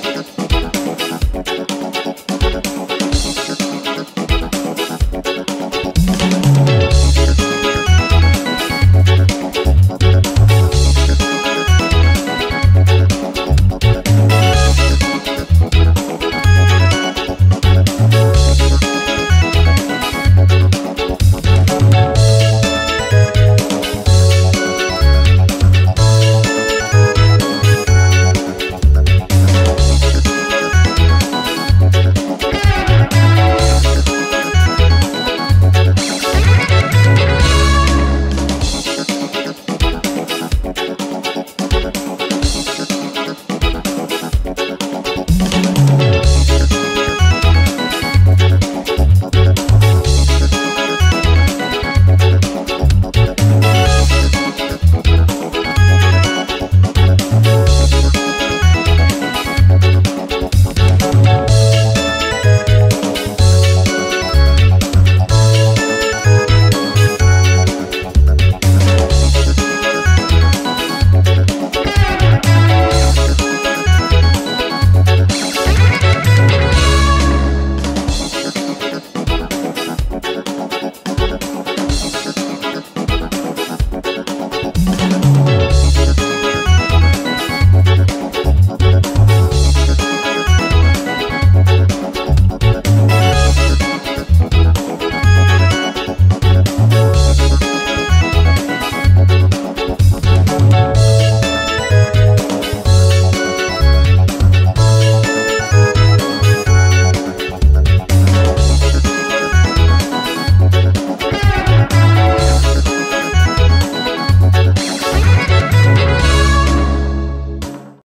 Thank